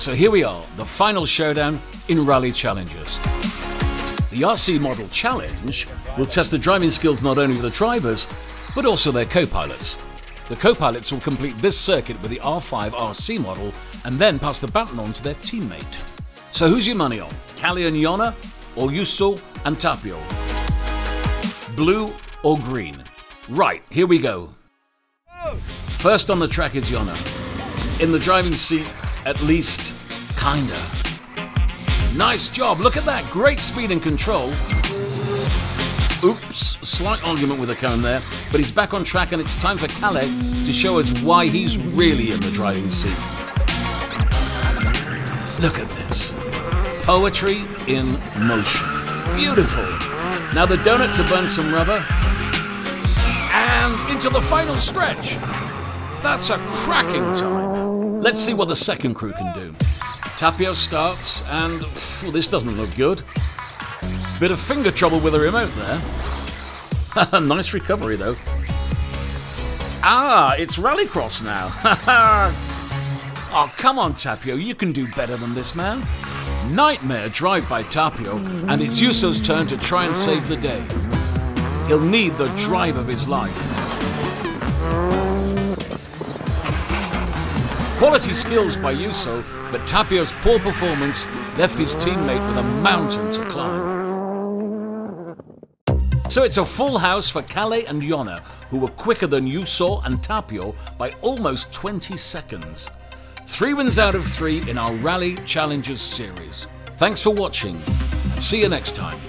So here we are, the final showdown in Rally Challenges. The RC Model Challenge will test the driving skills not only of the drivers, but also their co-pilots. The co-pilots will complete this circuit with the R5 RC model and then pass the baton on to their teammate. So who's your money on? Kalle and Jonne or Juuso and Tapio? Blue or green? Right, here we go. First on the track is Jonne. In the driving seat, at least, kinda. Nice job, look at that, great speed and control. Oops, slight argument with the cone there, but he's back on track and it's time for Kalle to show us why he's really in the driving seat. Look at this. Poetry in motion. Beautiful. Now the donuts have burned some rubber. And into the final stretch. That's a cracking time. Let's see what the second crew can do. Tapio starts, and well, this doesn't look good. Bit of finger trouble with the remote there. nice recovery, though. Ah, it's Rallycross now. oh, come on, Tapio, you can do better than this, man. Nightmare drive by Tapio, and it's Juuso's turn to try and save the day. He'll need the drive of his life. Quality skills by Juuso, but Tapio's poor performance left his teammate with a mountain to climb. So it's a full house for Kalle and Jonne, who were quicker than Juuso and Tapio by almost 20 seconds. Three wins out of three in our Rally Challenges series. Thanks for watching, and see you next time.